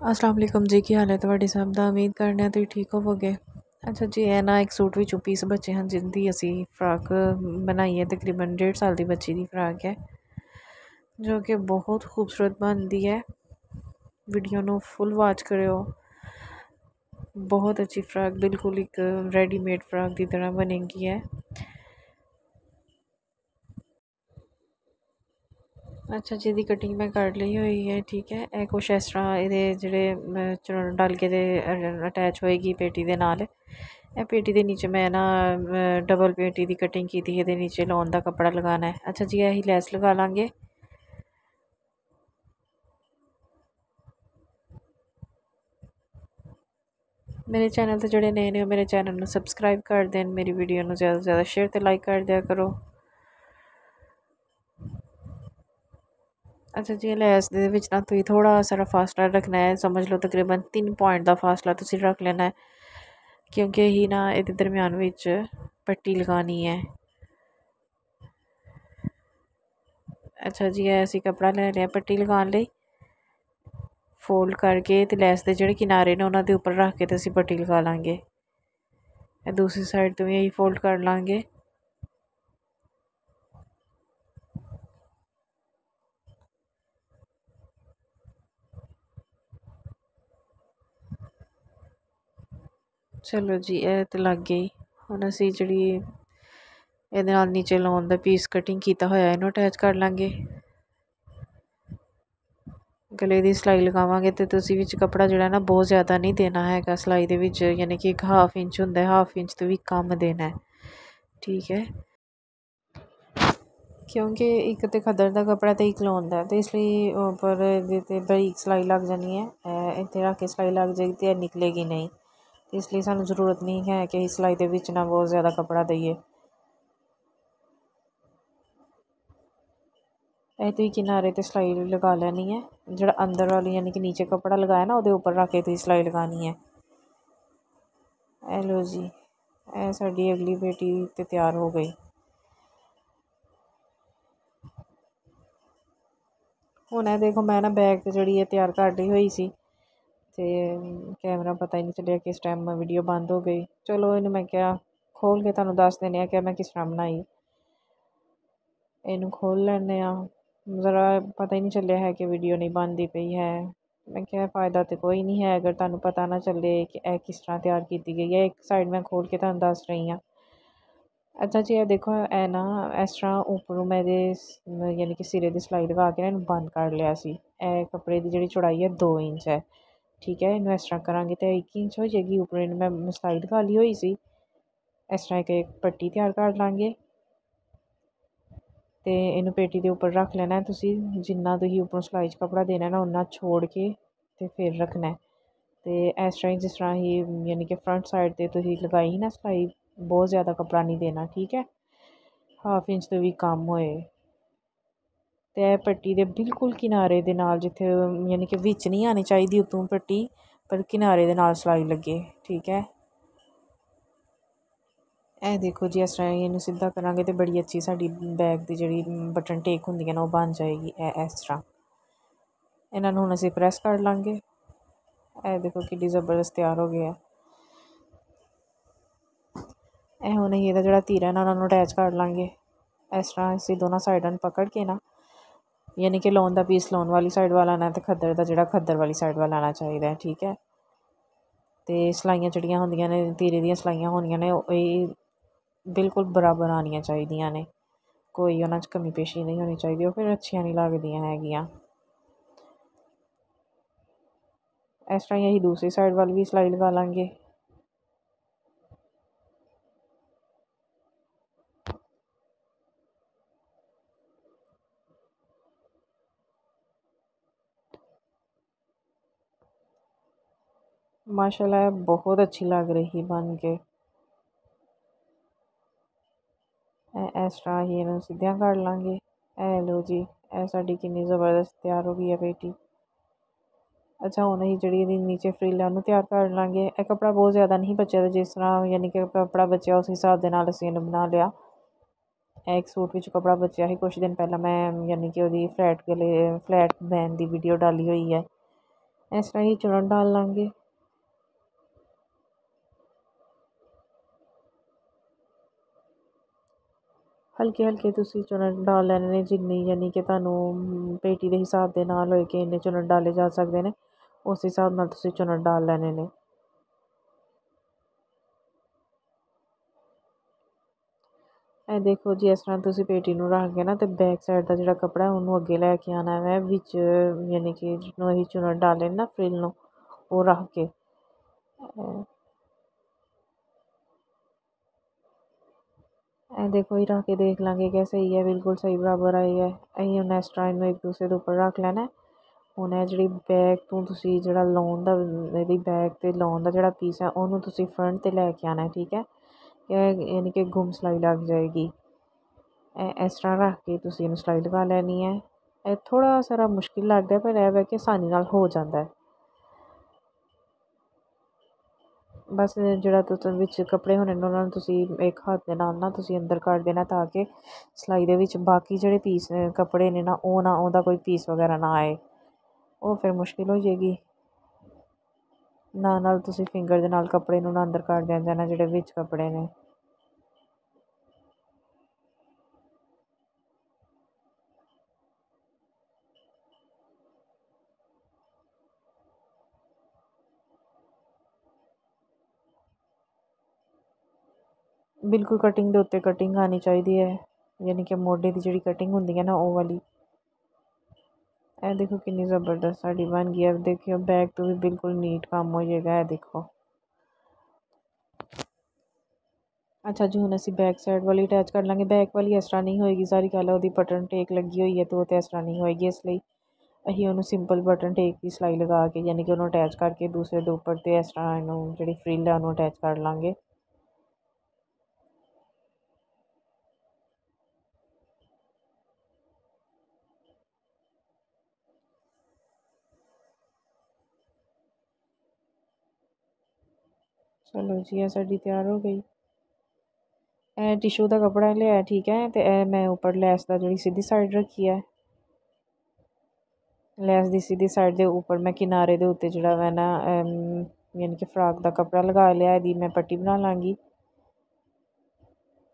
ਅਸਲਾਮ ਵਾਲੇਕੁਮ ਜੀ, ਕੀ ਹਾਲ ਹੈ ਤੁਹਾਡੇ ਸਭ ਦਾ? ਉਮੀਦ ਕਰਨੇ ਆ ਤੁਸੀਂ ਠੀਕ ਹੋਵੋਗੇ। ਅੱਛਾ ਜੀ, ਇਹ ਨਾ ਇੱਕ ਸੂਟ ਵਿੱਚੋਂ ਪੀਸ ਬੱਚੇ ਹਨ, ਜਿੰਦੀ ਅਸੀਂ ਫਰਾਕ ਬਣਾਈ ਹੈ, ਤਕਰੀਬਨ 1.5 ਸਾਲ ਦੀ ਬੱਚੀ ਦੀ ਫਰਾਕ ਹੈ, ਜੋ ਕਿ ਬਹੁਤ ਖੂਬਸੂਰਤ ਬਣਦੀ ਹੈ। ਵੀਡੀਓ ਨੂੰ ਫੁੱਲ ਵਾਚ ਕਰਿਓ। ਬਹੁਤ ਅੱਛੀ ਫਰਾਕ, ਬਿਲਕੁਲ ਇੱਕ ਰੈਡੀਮੇਡ ਫਰਾਕ ਦੀ ਤਰ੍ਹਾਂ ਬਣੇਗੀ ਹੈ ਅੱਛਾ ਜੀ ਦੀ ਕਟਿੰਗ ਮੈਂ ਕਰ ਲਈ ਹੋਈ ਹੈ, ਠੀਕ ਹੈ। ਇਹ ਕੁਛ ਇਸ ਤਰ੍ਹਾਂ ਇਹਦੇ ਜਿਹੜੇ ਡਲ ਕੇ ਦੇ ਅਟੈਚ ਹੋਏਗੀ ਪੇਟੀ ਦੇ ਨਾਲ। ਇਹ ਪੇਟੀ ਦੇ ਨੀਚੇ ਮੈਂ ਨਾ ਡਬਲ ਪੇਟੀ ਦੀ ਕਟਿੰਗ ਕੀਤੀ ਇਹਦੇ ਨੀਚੇ ਲਾਉਣ ਦਾ ਕੱਪੜਾ ਲਗਾਉਣਾ ਹੈ। ਅੱਛਾ ਜੀ, ਇਹੀ ਲੈਸ ਲਗਾ ਲਾਂਗੇ। ਮੇਰੇ ਚੈਨਲ ਤੇ ਜਿਹੜੇ ਨਏ ਨੇ, ਉਹ ਮੇਰੇ ਚੈਨਲ ਨੂੰ ਸਬਸਕ੍ਰਾਈਬ ਕਰ ਦੇਣ। ਮੇਰੀ ਵੀਡੀਓ ਨੂੰ ਜ਼ਿਆਦਾ ਤੋਂ ਜ਼ਿਆਦਾ ਸ਼ੇਅਰ ਤੇ ਲਾਈਕ ਕਰ ਦਿਆ ਕਰੋ। ਅੱਛਾ, ਜੀ ਲੈਸ ਦੇ ਵਿੱਚ ਨਾ ਤੁਸੀਂ ਥੋੜ੍ਹਾ ਸਾਰਾ ਫਾਸਲਾ ਰੱਖਣਾ ਹੈ, ਸਮਝ ਲਓ ਤਕਰੀਬਨ 3 ਪੁਆਇੰਟ ਦਾ ਫਾਸਲਾ ਤੁਸੀਂ ਰੱਖ ਲੈਣਾ ਹੈ, ਕਿਉਂਕਿ ਹੀ ਨਾ ਇਹਦੇ ਦਰਮਿਆਨ ਵਿੱਚ ਪੱਟੀ ਲਗਾਣੀ ਹੈ। ਅੱਛਾ ਜੀ, ਇਹ ਅਸੀਂ ਕਪੜਾ ਲੈ ਲਿਆ ਪੱਟੀ ਲਗਾਉਣ ਲਈ। ਫੋਲਡ ਕਰਕੇ ਤੇ ਲੈਸ ਦੇ ਜਿਹੜੇ ਕਿਨਾਰੇ ਨੇ ਉਹਨਾਂ ਦੇ ਉੱਪਰ ਰੱਖ ਕੇ ਤੇ ਅਸੀਂ ਪੱਟੀ ਲਗਾ ਲਾਂਗੇ। ਇਹ ਦੂਸਰੀ ਸਾਈਡ ਤੋਂ ਵੀ ਇਹੀ ਫੋਲਡ ਕਰ ਲਾਂਗੇ। ਚਲੋ ਜੀ, ਇਹ ਤਾਂ ਲੱਗ ਗਈ ਹੁਣ ਅਸੀਂ ਜਿਹੜੀ ਇਹਦੇ ਨਾਲ ਨੀਚੇ ਲਾਉਣ ਦਾ ਪੀਸ ਕਟਿੰਗ ਕੀਤਾ ਹੋਇਆ, ਇਹਨੂੰ ਅਟੈਚ ਕਰ ਲਾਂਗੇ। ਗਲੇ ਦੀ ਸਲਾਈ ਲਗਾਵਾਂਗੇ ਤੇ ਤੁਸੀਂ ਵਿੱਚ ਕਪੜਾ ਜਿਹੜਾ ਨਾ, ਬਹੁਤ ਜ਼ਿਆਦਾ ਨਹੀਂ ਦੇਣਾ ਹੈਗਾ ਸਲਾਈ ਦੇ ਵਿੱਚ, ਯਾਨੀ ਕਿ ਇੱਕ ਹਾਫ ਇੰਚ ਹੁੰਦਾ ਹੈ ਹਾਫ ਇੰਚ ਤੋਂ ਵੀ ਕਮ ਦੇਣਾ ਠੀਕ ਹੈ। ਕਿਉਂਕਿ ਇੱਕ ਤੇ ਖੱਦਰ ਦਾ ਕਪੜਾ ਤੇ ਇੱਕ ਲਾਉਣ ਦਾ, ਤੇ ਇਸ ਲਈ ਉੱਪਰ ਇਹਦੇ ਤੇ ਬਰੀਕ ਸਲਾਈ ਲੱਗ ਜਾਣੀ ਹੈ। ਇੱਥੇ ਰੱਖ ਕੇ ਸਲਾਈ ਲੱਗ ਜਾਏਗੀ ਤੇ ਨਿਕਲੇਗੀ ਨਹੀਂ। ਇਸ ਲਈ ਸਾਨੂੰ ਜ਼ਰੂਰਤ ਨਹੀਂ ਹੈ ਕਿ ਅਸੀਂ ਸਿਲਾਈ ਦੇ ਵਿੱਚ ਨਾ ਬਹੁਤ ਜ਼ਿਆਦਾ ਕੱਪੜਾ ਦਈਏ। ਇਹ ਤੁਸੀਂ ਕਿਨਾਰੇ ਤੇ ਸਿਲਾਈ ਲਗਾ ਲੈਣੀ ਹੈ। ਜਿਹੜਾ ਅੰਦਰ ਵਾਲੀ ਯਾਨੀ ਕਿ ਨੀਚੇ ਕੱਪੜਾ ਲਗਾਇਆ ਨਾ, ਉਹਦੇ ਉੱਪਰ ਰੱਖ ਕੇ ਤੁਸੀਂ ਸਿਲਾਈ ਲਗਾਣੀ ਹੈ। ਇਹ ਲੋ ਜੀ, ਇਹ ਸਾਡੀ ਅਗਲੀ ਬੇਟੀ ਤੇ ਤਿਆਰ ਹੋ ਗਈ। ਹੁਣ ਇਹ ਦੇਖੋ, ਮੈਂ ਨਾ ਬੈਗ ਜਿਹੜੀ ਹੈ ਤਿਆਰ ਕਰ ਲਈ ਹੋਈ ਸੀ ਤੇ ਕੈਮਰਾ ਪਤਾ ਹੀ ਨਹੀਂ ਚੱਲਿਆ ਕਿਸ ਟਾਈਮ ਵੀਡੀਓ ਬੰਦ ਹੋ ਗਈ। ਚਲੋ ਇਹਨੂੰ ਮੈਂ ਕਿਹਾ, ਖੋਲ੍ਹ ਕੇ ਤੁਹਾਨੂੰ ਦੱਸ ਦਿੰਦੇ ਹਾਂ ਕਿ ਮੈਂ ਕਿਸ ਤਰ੍ਹਾਂ ਬਣਾਈ। ਇਹਨੂੰ ਖੋਲ੍ਹ ਲੈਂਦੇ ਹਾਂ। ਜ਼ਰਾ ਪਤਾ ਹੀ ਨਹੀਂ ਚੱਲਿਆ ਹੈ ਕਿ ਵੀਡੀਓ ਨਹੀਂ ਬਣਦੀ ਪਈ ਹੈ। ਮੈਂ ਕਿਹਾ, ਫਾਇਦਾ ਤਾਂ ਕੋਈ ਨਹੀਂ ਹੈ, ਅਗਰ ਤੁਹਾਨੂੰ ਪਤਾ ਨਾ ਚੱਲੇ ਕਿ ਇਹ ਕਿਸ ਤਰ੍ਹਾਂ ਤਿਆਰ ਕੀਤੀ ਗਈ ਹੈ। ਇੱਕ ਸਾਈਡ ਮੈਂ ਖੋਲ੍ਹ ਕੇ ਤੁਹਾਨੂੰ ਦੱਸ ਰਹੀ ਹਾਂ। ਅੱਛਾ ਜੀ, ਇਹ ਦੇਖੋ, ਇਹ ਨਾ ਇਸ ਤਰ੍ਹਾਂ ਉੱਪਰੋਂ ਮੈਂ ਇਹਦੇ ਯਾਨੀ ਕਿ ਸਿਰੇ ਦੀ ਸਲਾਈ ਲਗਾ ਕੇ ਇਹਨੂੰ ਬੰਦ ਕਰ ਲਿਆ ਸੀ। ਇਹ ਕੱਪੜੇ ਦੀ ਜਿਹੜੀ ਚੌੜਾਈ ਹੈ 2 ਇੰਚ ਹੈ। ਠੀਕ ਹੈ, ਇਹਨੂੰ ਇਸ ਤਰ੍ਹਾਂ ਕਰਾਂਗੇ ਤਾਂ ਇੱਕ ਇੰਚ ਹੋ ਜਾਏਗੀ, ਉੱਪਰ ਇਹਨੂੰ ਮੈਂ ਸਲਾਈ ਖਾਲੀ ਹੋਈ ਸੀ। ਇਸ ਤਰ੍ਹਾਂ ਇੱਕ ਪੱਟੀ ਤਿਆਰ ਕਰ ਲਾਂਗੇ। ਤੇ ਇਹਨੂੰ ਪੇਟੀ ਦੇ ਉੱਪਰ ਰੱਖ ਲੈਣਾ ਤੁਸੀਂ, ਜਿੰਨਾ ਤੁਸੀਂ ਉੱਪਰੋਂ ਸਲਾਈ 'ਚ ਕੱਪੜਾ ਦੇਣਾ ਨਾ ਉਹਨਾਂ ਛੋੜ ਕੇ ਤੇ ਫਿਰ ਰੱਖਣਾ ਤੇ ਇਸ ਤਰ੍ਹਾਂ ਹੀ ਜਿਸ ਤਰ੍ਹਾਂ ਹੀ, ਯਾਨੀ ਕਿ ਫਰੰਟ ਸਾਈਡ ਤੇ ਤੁਸੀਂ ਲਗਾਈ ਨਾ ਸਲਾਈ ਬਹੁਤ ਜ਼ਿਆਦਾ ਕੱਪੜਾ ਨਹੀਂ ਦੇਣਾ, ਠੀਕ ਹੈ? ਹਾਫ ਇੰਚ ਤੋਂ ਵੀ ਕਮ ਹੋਏ। ਅਤੇ ਇਹ ਪੱਟੀ ਦੇ ਬਿਲਕੁਲ ਕਿਨਾਰੇ ਦੇ ਨਾਲ ਜਿੱਥੇ, ਯਾਨੀ ਕਿ ਵਿੱਚ ਨਹੀਂ ਆਉਣੀ ਚਾਹੀਦੀ ਉਤੋਂ ਪੱਟੀ, ਪਰ ਕਿਨਾਰੇ ਦੇ ਨਾਲ ਸਿਲਾਈ ਲੱਗੇ, ਠੀਕ ਹੈ। ਇਹ ਦੇਖੋ ਜੀ, ਇਸ ਤਰ੍ਹਾਂ ਇਹਨੂੰ ਸਿੱਧਾ ਕਰਾਂਗੇ ਤੇ ਬੜੀ ਅੱਛੀ ਸਾਡੀ ਬੈਗ ਦੀ ਜਿਹੜੀ ਬਟਨ ਟੇਕ ਹੁੰਦੀਆਂ ਨੇ ਉਹ ਬਣ ਜਾਏਗੀ ਇਹ ਇਸ ਤਰ੍ਹਾਂ। ਇਹਨਾਂ ਨੂੰ ਹੁਣ ਅਸੀਂ ਪ੍ਰੈਸ ਕਰ ਲਾਂਗੇ। ਇਹ ਦੇਖੋ ਕਿੰਨੀ ਜ਼ਬਰਦਸਤ ਤਿਆਰ ਹੋ ਗਿਆ ਇਹ ਹੁਣ ਇਹਦਾ ਜਿਹੜਾ ਤੀਰਾ ਨਾ, ਉਹਨਾਂ ਨੂੰ ਅਟੈਚ ਕਰ ਲਾਂਗੇ। ਇਸ ਤਰ੍ਹਾਂ ਅਸੀਂ ਦੋਨਾਂ ਸਾਈਡਾਂ ਨੂੰ ਪਕੜ ਕੇ ਨਾ ਯਾਨੀ ਕਿ ਲੋਨ ਦਾ ਪੀਸ ਲੋਨ ਵਾਲੀ ਸਾਈਡ ਵੱਲ ਆਉਣਾ ਅਤੇ ਖੱਦਰ ਦਾ ਜਿਹੜਾ ਖੱਦਰ ਵਾਲੀ ਸਾਈਡ ਵੱਲ ਆਉਣਾ ਚਾਹੀਦਾ ਠੀਕ ਹੈ? ਅਤੇ ਸਿਲਾਈਆਂ ਜਿਹੜੀਆਂ ਹੁੰਦੀਆਂ ਨੇ, ਤੀਰੇ ਦੀਆਂ ਸਿਲਾਈਆਂ ਹੋਣੀਆਂ ਨੇ, ਉਹ ਇਹ ਬਿਲਕੁਲ ਬਰਾਬਰ ਆਉਣੀਆਂ ਚਾਹੀਦੀਆਂ ਨੇ। ਕੋਈ ਉਹਨਾਂ 'ਚ ਕਮੀ ਪੇਸ਼ੀ ਨਹੀਂ ਹੋਣੀ ਚਾਹੀਦੀ, ਉਹ ਫਿਰ ਅੱਛੀਆਂ ਨਹੀਂ ਲੱਗਦੀਆਂ ਹੈਗੀਆਂ। ਇਸ ਤਰ੍ਹਾਂ ਹੀ ਅਸੀਂ ਦੂਸਰੀ ਸਾਈਡ ਵੱਲ ਵੀ ਸਿਲਾਈ ਲਗਾ ਲਾਂਗੇ। माशाल्लाह बहुत अच्छी लग रही बन के ਇਸ ਤਰ੍ਹਾਂ ਹੀ ਇਹਨੂੰ ਸਿੱਧਿਆਂ ਕਰ ਲਾਂਗੇ ਇਹ ਲੋ ਜੀ ਇਹ ਸਾਡੀ ਕਿੰਨੀ ਜ਼ਬਰਦਸਤ ਤਿਆਰ ਹੋ ਗਈ ਹੈ ਬੇਟੀ ਅੱਛਾ ਹੁਣ ਅਸੀਂ ਜਿਹੜੀ ਇਹਦੀ ਨੀਚੇ ਫਰਿੱਲ ਉਹਨੂੰ ਤਿਆਰ ਕਰ ਲਾਂਗੇ ਇਹ ਕੱਪੜਾ ਬਹੁਤ ਜ਼ਿਆਦਾ ਨਹੀਂ ਬਚਿਆ ਤਾਂ ਜਿਸ ਤਰ੍ਹਾਂ ਯਾਨੀ ਕਿ ਕੱਪੜਾ ਬਚਿਆ ਉਸ ਹਿਸਾਬ ਦੇ ਨਾਲ ਅਸੀਂ ਇਹਨੂੰ ਬਣਾ ਲਿਆ ਇਹ ਇੱਕ ਸੂਟ ਵਿੱਚ ਕੱਪੜਾ ਬਚਿਆ ਸੀ ਕੁਝ ਦਿਨ ਪਹਿਲਾਂ ਮੈਂ ਯਾਨੀ ਕਿ ਉਹਦੀ ਫਲੈਟ ਗਲੇ ਫਲੈਟ ਬੈਨ ਦੀ ਵੀਡੀਓ ਡਾਲੀ ਹੋਈ ਹੈ ਇਸ ਤਰ੍ਹਾਂ ਹੀ ਚੂਰਨ ਡਾਲ ਲਾਂਗੇ ਹਲਕੇ ਹਲਕੇ ਤੁਸੀਂ ਚੂਰਨ ਡਾਲ ਲੈਣੇ ਨੇ ਜਿੰਨੀ, ਯਾਨੀ ਕਿ ਤੁਹਾਨੂੰ ਪੇਟੀ ਦੇ ਹਿਸਾਬ ਦੇ ਨਾਲ ਹੋਏ ਕਿ ਇੰਨੇ ਚੂਰਨ ਡਾਲੇ ਜਾ ਸਕਦੇ ਨੇ, ਉਸ ਹਿਸਾਬ ਨਾਲ ਤੁਸੀਂ ਚੂਰਨ ਡਾਲ ਲੈਣੇ ਨੇ। ਇਹ ਦੇਖੋ ਜੀ, ਇਸ ਤਰ੍ਹਾਂ ਤੁਸੀਂ ਪੇਟੀ ਨੂੰ ਰੱਖ ਕੇ ਨਾ ਤੇ ਬੈਕ ਸਾਈਡ ਦਾ ਜਿਹੜਾ ਕੱਪੜਾ ਉਹਨੂੰ ਅੱਗੇ ਲੈ ਕੇ ਆਣਾ ਹੈ ਵਿੱਚ, ਯਾਨੀ ਕਿ ਜਿਹਨੂੰ ਅਸੀਂ ਚੂਰਨ ਡਾਲੇ ਨਾ, ਫ੍ਰਿਲ ਨੂੰ, ਉਹ ਰੱਖ ਕੇ। ਇਹ ਦੇਖੋ ਹੀ ਰੱਖ ਕੇ ਦੇਖ ਲਾਂਗੇ ਕਿ ਸਹੀ ਹੈ, ਬਿਲਕੁਲ ਸਹੀ, ਬਰਾਬਰ ਆਈ ਹੈ। ਅਸੀਂ ਹੁਣ ਇਸ ਤਰ੍ਹਾਂ ਇਹਨੂੰ ਇੱਕ ਦੂਸਰੇ ਦੇ ਉੱਪਰ ਰੱਖ ਲੈਣਾ ਹੁਣ ਇਹ ਜਿਹੜੀ ਬੈਕ ਤੋਂ ਤੁਸੀਂ ਜਿਹੜਾ ਲਾਉਣ ਦਾ, ਇਹਦੀ ਬੈਕ ਤੇ ਲਾਉਣ ਦਾ ਜਿਹੜਾ ਪੀਸ ਹੈ, ਉਹਨੂੰ ਤੁਸੀਂ ਫਰੰਟ ਤੇ ਲੈ ਕੇ ਆਣਾ ਠੀਕ ਹੈ? ਯਾਨੀ ਕਿ ਗੁੰਮ ਸਲਾਈ ਲੱਗ ਜਾਏਗੀ। ਇਸ ਤਰ੍ਹਾਂ ਰੱਖ ਕੇ ਤੁਸੀਂ ਇਹਨੂੰ ਸਲਾਈ ਲਗਾ ਲੈਣੀ ਹੈ। ਇਹ ਥੋੜਾ ਸਾਰਾ ਮੁਸ਼ਕਿਲ ਲੱਗਦਾ ਪਰ ਇਹ ਹੈ ਕਿ ਆਸਾਨੀ ਨਾਲ ਹੋ ਜਾਂਦਾ ਹੈ। ਬਸ ਜਿਹੜਾ ਤੁਸੀਂ ਵਿੱਚ ਕੱਪੜੇ ਹੋਣੇ ਨੇ, ਉਹਨਾਂ ਨੂੰ ਤੁਸੀਂ ਇੱਕ ਹੱਥ ਦੇ ਨਾਲ ਨਾ ਤੁਸੀਂ ਅੰਦਰ ਕਰ ਦੇਣਾ ਤਾਂ ਕਿ ਸਿਲਾਈ ਦੇ ਵਿੱਚ ਬਾਕੀ ਜਿਹੜੇ ਪੀਸ ਕੱਪੜੇ ਨੇ ਨਾ, ਉਹ ਨਾ, ਉਹਦਾ ਕੋਈ ਪੀਸ ਵਗੈਰਾ ਨਾ ਆਏ। ਉਹ ਫਿਰ ਮੁਸ਼ਕਿਲ ਹੋ ਜਾਏਗੀ। ਨਾਲ ਨਾਲ ਤੁਸੀਂ ਫਿੰਗਰ ਦੇ ਨਾਲ ਕੱਪੜੇ ਨੂੰ ਨਾ ਅੰਦਰ ਕਰ ਦੇਣਾ ਜਾਣਾ ਜਿਹੜੇ ਵਿੱਚ ਕੱਪੜੇ ਨੇ। ਬਿਲਕੁਲ ਕਟਿੰਗ ਦੇ ਉੱਤੇ ਕਟਿੰਗ ਆਉਣੀ ਚਾਹੀਦੀ ਹੈ, ਯਾਨੀ ਕਿ ਮੋਢੇ ਦੀ ਜਿਹੜੀ ਕਟਿੰਗ ਹੁੰਦੀ ਹੈ ਨਾ ਉਹ ਵਾਲੀ। ਇਹ ਦੇਖੋ ਕਿੰਨੀ ਜ਼ਬਰਦਸਤ ਸਾਡੀ ਬਣ ਗਈ ਹੈ। ਦੇਖਿਓ ਬੈਕ ਤੋਂ ਵੀ ਬਿਲਕੁਲ ਨੀਟ ਕੰਮ ਹੋ ਜਾਏਗਾ, ਇਹ ਦੇਖੋ। ਅੱਛਾ ਜੀ ਹੁਣ ਅਸੀਂ ਬੈਕ ਸਾਈਡ ਵਾਲੀ ਅਟੈਚ ਕਰ ਲਾਂਗੇ। ਬੈਕ ਵਾਲੀ ਇਸ ਤਰ੍ਹਾਂ ਨਹੀਂ ਹੋਏਗੀ, ਸਾਰੀ ਗੱਲ ਉਹਦੀ ਬਟਨ ਟੇਕ ਲੱਗੀ ਹੋਈ ਹੈ ਤੇ ਉਹ ਤੇ ਇਸ ਤਰ੍ਹਾਂ ਨਹੀਂ ਹੋਏਗੀ ਇਸ ਲਈ। ਅਸੀਂ ਉਹਨੂੰ ਸਿੰਪਲ ਬਟਨ ਟੇਕ ਦੀ ਸਿਲਾਈ ਲਗਾ ਕੇ, ਯਾਨੀ ਕਿ ਉਹਨੂੰ ਅਟੈਚ ਕਰਕੇ ਦੂਸਰੇ ਦੇ ਉੱਪਰ ਤੇ ਇਸ ਤਰ੍ਹਾਂ ਇਹਨੂੰ ਜਿਹੜੀ ਫਰਿੱਲ ਹੈ ਉਹਨੂੰ ਅਟੈਚ ਕਰ ਲਾਂਗੇ। ਚਲੋ ਜੀ, ਇਹ ਸਾਡੀ ਤਿਆਰ ਹੋ ਗਈ। ਇਹ ਟਿਸ਼ੂ ਦਾ ਕਪੜਾ ਲਿਆ, ਠੀਕ ਹੈ? ਤੇ ਇਹ ਮੈਂ ਉੱਪਰ ਲੈਸ ਦਾ ਜਿਹੜੀ ਸਿੱਧੀ ਸਾਈਡ ਰੱਖੀ ਹੈ। ਲੈਸ ਦੀ ਸਿੱਧੀ ਸਾਈਡ ਦੇ ਉੱਪਰ ਮੈਂ ਕਿਨਾਰੇ ਦੇ ਉੱਤੇ ਜਿਹੜਾ ਵਾ ਨਾ ਯਾਨੀ ਕਿ ਫਰਾਕ ਦਾ ਕਪੜਾ ਲਗਾ ਲਿਆ, ਇਹਦੀ ਮੈਂ ਪੱਟੀ ਬਣਾ ਲਾਂਗੀ।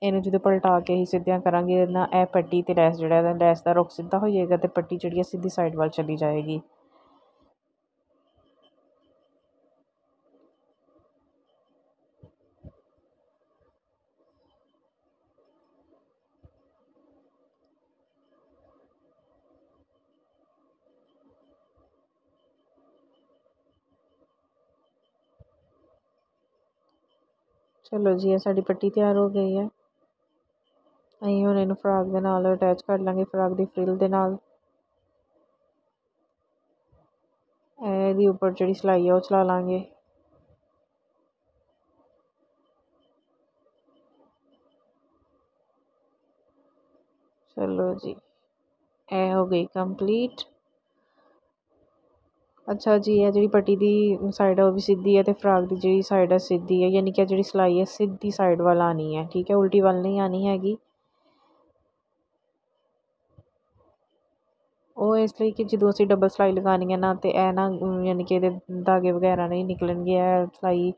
ਇਹਨੂੰ ਜਦੋਂ ਪਲਟਾ ਕੇ ਹੀ ਸਿੱਧਿਆਂ ਕਰਾਂਗੇ ਨਾ ਇਹ ਪੱਟੀ ਤੇ ਲੈਸ ਜਿਹੜਾ ਇਹਦਾ, ਲੈਸ ਦਾ ਰੁਖ ਸਿੱਧਾ ਹੋ ਜਾਏਗਾ ਤੇ ਪੱਟੀ ਜਿਹੜੀ ਸਿੱਧੀ ਸਾਈਡ ਵੱਲ ਚਲੀ ਜਾਏਗੀ। ਚਲੋ ਜੀ, ਇਹ ਸਾਡੀ ਪੱਟੀ ਤਿਆਰ ਹੋ ਗਈ ਹੈ। ਅਸੀਂ ਹੁਣ ਇਹਨੂੰ ਫਰਾਕ ਦੇ ਨਾਲ ਅਟੈਚ ਕਰ ਲਾਂਗੇ, ਫਰਾਕ ਦੀ ਫਰਿਲ ਦੇ ਨਾਲ। ਇਹਦੀ ਉੱਪਰ ਜਿਹੜੀ ਸਿਲਾਈ ਆ, ਉਹ ਚਲਾ ਲਾਂਗੇ। ਚਲੋ ਜੀ, ਇਹ ਹੋ ਗਈ ਕੰਪਲੀਟ ਅੱਛਾ ਜੀ, ਇਹ ਜਿਹੜੀ ਪੱਟੀ ਦੀ ਸਾਈਡ ਆ, ਉਹ ਵੀ ਸਿੱਧੀ ਹੈ ਅਤੇ ਫਰਾਕ ਦੀ ਜਿਹੜੀ ਸਾਈਡ ਹੈ ਸਿੱਧੀ ਹੈ ਯਾਨੀ ਕਿ ਜਿਹੜੀ ਸਿਲਾਈ ਹੈ ਸਿੱਧੀ ਸਾਈਡ ਵੱਲ ਆਉਣੀ ਹੈ ਠੀਕ ਹੈ? ਉਲਟੀ ਵੱਲ ਨਹੀਂ ਆਉਣੀ ਹੈਗੀ। ਉਹ ਇਸ ਲਈ ਕਿ ਜਦੋਂ ਅਸੀਂ ਡਬਲ ਸਿਲਾਈ ਲਗਾਉਣੀ ਹੈ ਨਾ, ਤੇ ਇਹ ਨਾ ਯਾਨੀ ਕਿ ਇਹਦੇ ਧਾਗੇ ਵਗੈਰਾ ਨਹੀਂ ਨਿਕਲਣਗੇ, ਇਹ ਸਿਲਾਈ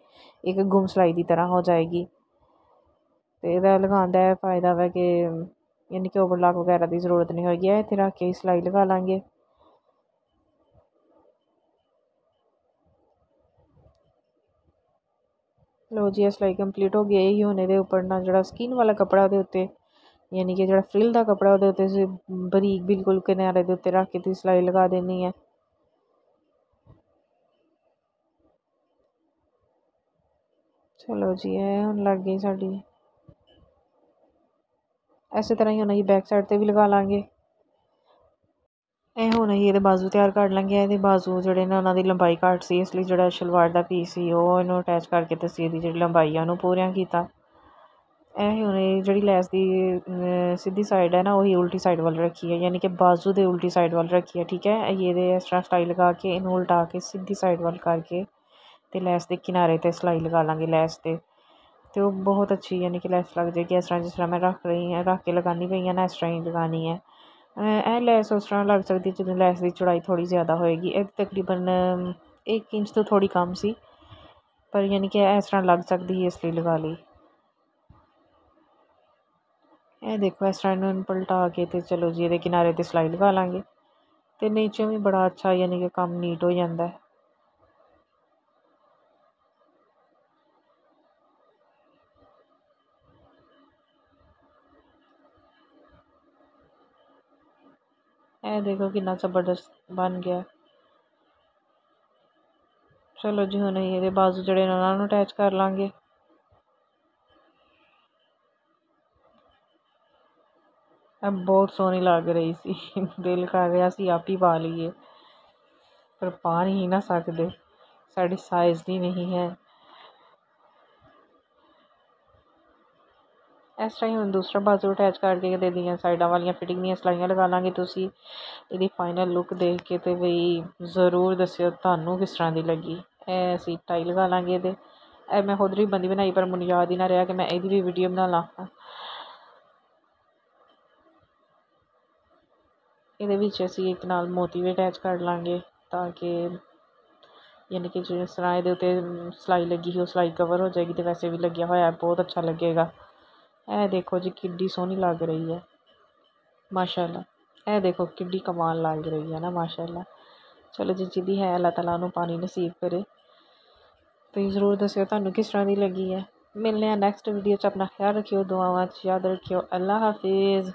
ਇੱਕ ਗੁੰਮ ਸਿਲਾਈ ਦੀ ਤਰ੍ਹਾਂ ਹੋ ਜਾਏਗੀ। ਅਤੇ ਇਹਦਾ ਲਗਾਉਣ ਦਾ ਇਹ ਫਾਇਦਾ ਵਾ ਕਿ, ਯਾਨੀ ਕਿ ਓਵਰਲਾਕ ਵਗੈਰਾ ਦੀ ਜ਼ਰੂਰਤ ਨਹੀਂ ਹੋਏਗੀ ਇੱਥੇ ਰੱਖ ਕੇ ਸਿਲਾਈ ਲਗਾ ਲਾਂਗੇ। ਲੋ ਜੀ ਸਿਲਾਈ ਕੰਪਲੀਟ ਹੋ ਗਈ ਹੈ ਹੁਣ ਇਹਦੇ ਉੱਪਰ ਨਾ ਜਿਹੜਾ ਸਕਿਨ ਵਾਲਾ ਕਪੜਾ ਉਹਦੇ ਉੱਤੇ ਯਾਨੀ ਕਿ ਜਿਹੜਾ ਫਰਿਲ ਦਾ ਕਪੜਾ ਉਹਦੇ ਉੱਤੇ ਤੁਸੀਂ ਬਰੀਕ ਬਿਲਕੁਲ ਕਿਨਾਰੇ ਦੇ ਉੱਤੇ ਰੱਖ ਕੇ ਤੁਸੀਂ ਸਿਲਾਈ ਲਗਾ ਦੇਣੀ ਹੈ ਚਲੋ ਜੀ ਇਹ ਹੁਣ ਲੱਗ ਗਈ ਸਾਡੀ ਇਸੇ ਤਰ੍ਹਾਂ ਹੀ ਹੁਣ ਅਸੀਂ ਬੈਕ ਸਾਈਡ ਤੇ ਵੀ ਲਗਾ ਲਾਂਗੇ ਇਹ ਹੁਣ ਅਸੀਂ ਇਹਦੇ ਬਾਜ਼ੂ ਤਿਆਰ ਕਰ ਲਾਂਗੇ, ਇਹਦੇ ਬਾਜ਼ੂ ਜਿਹੜੇ ਨੇ ਉਹਨਾਂ ਦੀ ਲੰਬਾਈ ਘੱਟ ਸੀ, ਇਸ ਲਈ ਜਿਹੜਾ ਸ਼ਲਵਾਰ ਦਾ ਪੀਸ ਸੀ, ਉਹ ਇਹਨੂੰ ਅਟੈਚ ਕਰਕੇ ਤੇ ਇਹਦੀ ਜਿਹੜੀ ਲੰਬਾਈ ਆ, ਉਹਨੂੰ ਪੂਰੀਆਂ ਕੀਤਾ। ਇਹ ਹੁਣ ਇਹ ਜਿਹੜੀ ਲੈਸ ਦੀ ਸਿੱਧੀ ਸਾਈਡ ਹੈ ਨਾ, ਉਹੀ ਉਲਟੀ ਸਾਈਡ ਵੱਲ ਰੱਖੀ ਹੈ ਯਾਨੀ ਕਿ ਬਾਜ਼ੂ ਦੇ ਉਲਟੀ ਸਾਈਡ ਵੱਲ ਰੱਖੀ ਹੈ ਠੀਕ ਹੈ? ਇਹਦੇ ਇਸ ਤਰ੍ਹਾਂ ਸਟਾਈਲ ਲਗਾ ਕੇ, ਇਹਨੂੰ ਉਲਟਾ ਕੇ ਸਿੱਧੀ ਸਾਈਡ ਵੱਲ ਕਰਕੇ ਤੇ ਲੈਸ ਦੇ ਕਿਨਾਰੇ ਤੇ ਸਲਾਈ ਲਗਾ ਲਾਂਗੇ ਲੈਸ ਤੇ। ਤੇ ਉਹ ਬਹੁਤ ਅੱਛੀ ਯਾਨੀ ਕਿ ਲੈਸ ਲੱਗ ਜਾਏਗੀ ਇਸ ਤਰ੍ਹਾਂ ਜਿਸ ਤਰ੍ਹਾਂ ਮੈਂ ਰੱਖ ਰਹੀ ਹਾਂ, ਰੱਖ ਕੇ ਲਗਾਉਣੀ ਪਈ ਹਾਂ ਨਾ, ਇਸ ਤਰ੍ਹਾਂ ਹੀ ਲਗਾਉਣੀ ਹੈ। ਇਹ ਲੈਸ ਉਸ ਤਰ੍ਹਾਂ ਲੱਗ ਸਕਦੀ ਜਦੋਂ ਲੈਸ ਦੀ ਚੌੜਾਈ ਥੋੜ੍ਹੀ ਜ਼ਿਆਦਾ ਹੋਏਗੀ। ਇਹ ਤਕਰੀਬਨ ਇੱਕ ਇੰਚ ਤੋਂ ਥੋੜ੍ਹੀ ਕਮ ਸੀ, ਪਰ ਯਾਨੀ ਕਿ ਇਸ ਤਰ੍ਹਾਂ ਲੱਗ ਸਕਦੀ ਹੈ ਇਸ ਲਈ ਲਗਾ ਲਈ। ਇਹ ਦੇਖੋ, ਇਸ ਤਰ੍ਹਾਂ ਇਹਨੂੰ ਪਲਟਾ ਕੇ ਤੇ ਚਲੋ ਜੀ, ਇਹਦੇ ਕਿਨਾਰੇ ਤੇ ਸਿਲਾਈ ਲਗਾ ਲਾਂਗੇ। ਤੇ ਨੀਚੇ ਵੀ ਬੜਾ ਅੱਛਾ ਯਾਨੀ ਕਿ ਕੰਮ ਨੀਟ ਹੋ ਜਾਂਦਾ। ਇਹ ਦੇਖੋ ਕਿੰਨਾ ਜ਼ਬਰਦਸਤ ਬਣ ਗਿਆ। ਚਲੋ ਜੀ, ਹੁਣ ਅਸੀਂ ਇਹਦੇ ਬਾਜ਼ੂ ਜਿਹੜੇ ਨੇ ਉਹਨਾਂ ਨੂੰ ਅਟੈਚ ਕਰ ਲਾਂਗੇ। ਇਹ ਬਹੁਤ ਸੋਹਣੀ ਲੱਗ ਰਹੀ ਸੀ। ਦਿਲ ਕਰ ਰਿਹਾ ਸੀ ਆਪ ਹੀ ਪਾ ਲਈਏ। ਪਰ ਪਾ ਨਹੀਂ ਨਾ ਸਕਦੇ। ਸਾਡੀ ਸਾਈਜ਼ ਦੀ ਨਹੀਂ ਹੈ। ਇਸ ਤਰ੍ਹਾਂ ਹੀ ਹੁਣ ਦੂਸਰਾ ਬਾਜ਼ੂ ਅਟੈਚ ਕਰਕੇ ਦੇ ਦੀਆਂ ਸਾਈਡਾਂ ਵਾਲੀਆਂ ਫਿਟਿੰਗ ਦੀਆਂ ਸਿਲਾਈਆਂ ਲਗਾ ਲਾਂਗੇ ਤੁਸੀਂ। ਇਹਦੀ ਫਾਈਨਲ ਲੁੱਕ ਦੇਖ ਕੇ ਤੇ ਬਈ ਜ਼ਰੂਰ ਦੱਸਿਓ ਤੁਹਾਨੂੰ ਕਿਸ ਤਰ੍ਹਾਂ ਦੀ ਲੱਗੀ। ਇਹ ਅਸੀਂ ਟਾਈ ਲਗਾ ਲਾਂਗੇ ਇਹਦੇ। ਇਹ ਮੈਂ ਖੁਦ ਵੀ ਬੰਦੀ ਬਣਾਈ, ਪਰ ਮੈਨੂੰ ਯਾਦ ਹੀ ਨਾ ਰਿਹਾ ਕਿ ਮੈਂ ਇਹਦੀ ਵੀ ਵੀਡੀਓ ਬਣਾ ਲਾਂ। ਇਹਦੇ ਵਿੱਚ ਅਸੀਂ ਇੱਕ ਨਾਲ ਮੋਤੀ ਵੀ ਅਟੈਚ ਕਰ ਲਾਂਗੇ ਤਾਂ ਕਿ ਯਾਨੀ ਕਿ ਜਿਸ ਤਰ੍ਹਾਂ ਇਹਦੇ ਉੱਤੇ ਸਿਲਾਈ ਲੱਗੀ ਸੀ, ਉਹ ਸਿਲਾਈ ਕਵਰ ਹੋ ਜਾਏਗੀ ਤੇ ਵੈਸੇ ਵੀ ਲੱਗਿਆ ਹੋਇਆ, ਬਹੁਤ ਅੱਛਾ ਲੱਗੇਗਾ। ਇਹ ਦੇਖੋ ਜੀ ਕਿੱਡੀ ਸੋਹਣੀ ਲੱਗ ਰਹੀ ਹੈ। ਮਾਸ਼ਾਅੱਲਾ। ਇਹ ਦੇਖੋ ਕਿੱਡੀ ਕਮਾਲ ਲੱਗ ਰਹੀ ਹੈ ਨਾ, ਮਾਸ਼ਾਅੱਲਾ। ਚਲੋ ਜੀ, ਜਿਹਦੀ ਹੈ, ਅੱਲਾਹ ਤਾਲਾ ਨੂੰ ਪਾਣੀ ਨਸੀਬ ਕਰੇ। ਤੁਸੀਂ ਜ਼ਰੂਰ ਦੱਸਿਓ ਤੁਹਾਨੂੰ ਕਿਸ ਤਰ੍ਹਾਂ ਦੀ ਲੱਗੀ ਹੈ। ਮਿਲਨੇ ਆ ਨੈਕਸਟ ਵੀਡੀਓ 'ਚ। ਆਪਣਾ ਖਿਆਲ ਰੱਖਿਓ, ਦੁਆਵਾਂ 'ਚ ਯਾਦ ਰੱਖਿਓ। ਅੱਲਾ ਹਾਫਿਜ਼।